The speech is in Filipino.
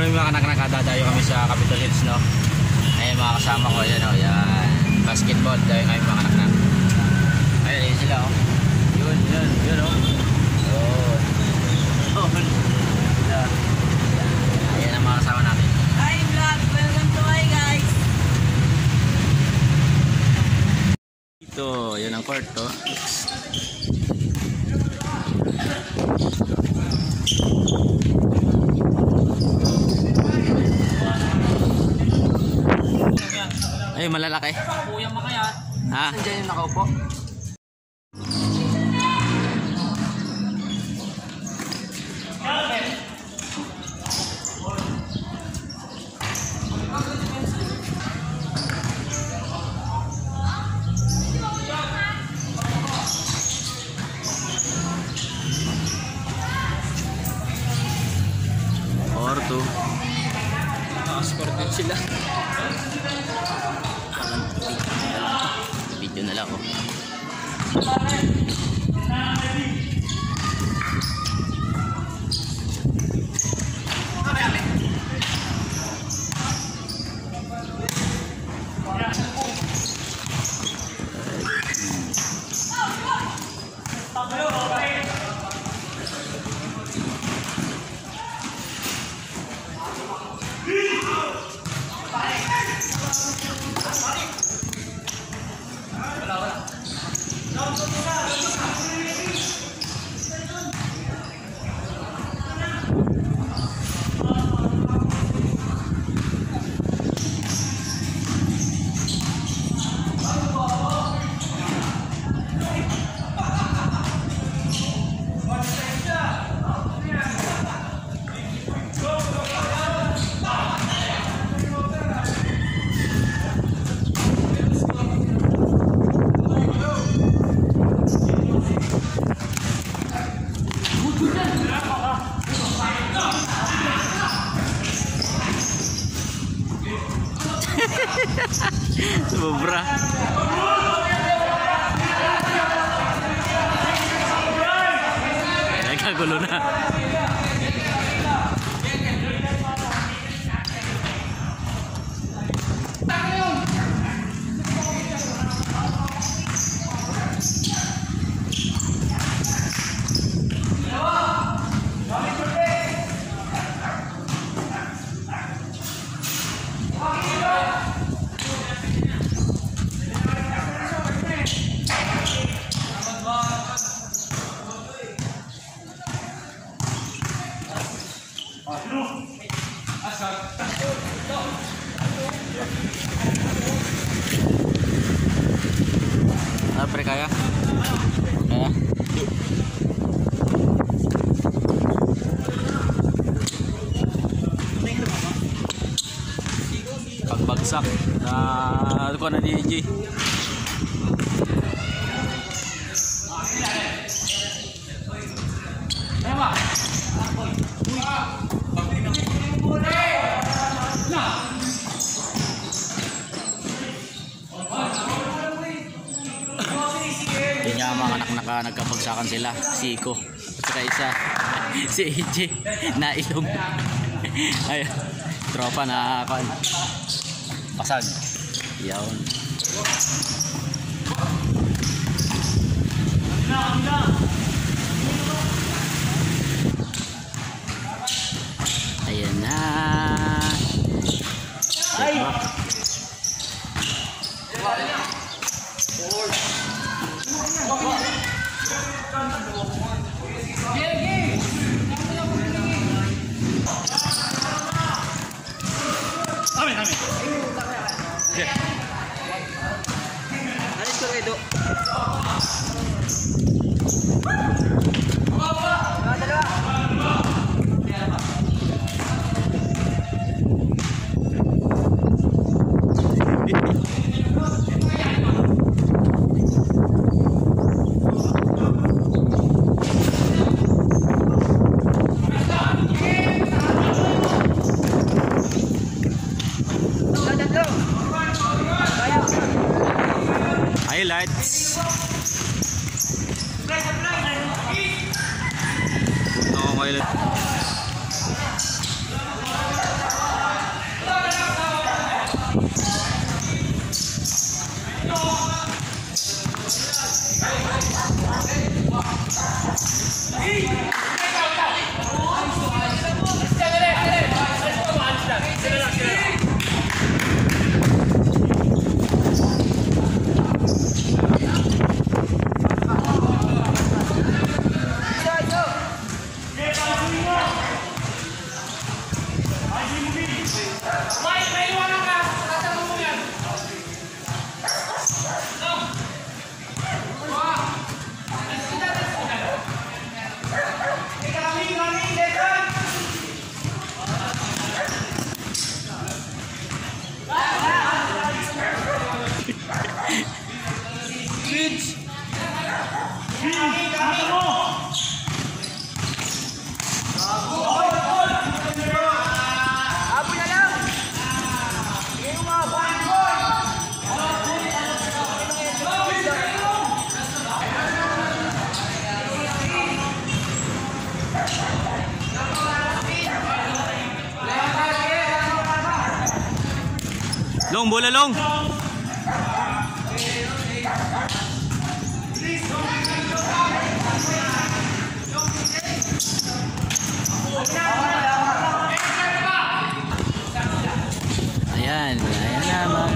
Yung mga anak nakadadayo kami sa Capitol Hills, no? Ayun mga kasama ko, yan o, yan. Basketball, dahil kami mga anak na. Ayun, yun sila, oh. Yun, yun, yun, oh. Yun. Yun. Sila. Ayan ang mga kasama natin. Hi vlog! Welcome to my guys! Ito, yun ang court, oh. Ay, malalaki. Kuya makayat. Ha? Nandiyan yung nakaupo. Or two. Nakasport din sila. Video na lang oh. Sobra. Colona. mereka ya. Ya. Pagbagsak. Nah, itu kan ada di Yun nga mga anak naka nagkabagsakan sila. Si Iko. At saka isa. si AJ. Nailong. Ayun. Tropa na kan. Pasag. Yawn. Ayan na. 雨い。highlights. Long, bola long. Ayan, ayan na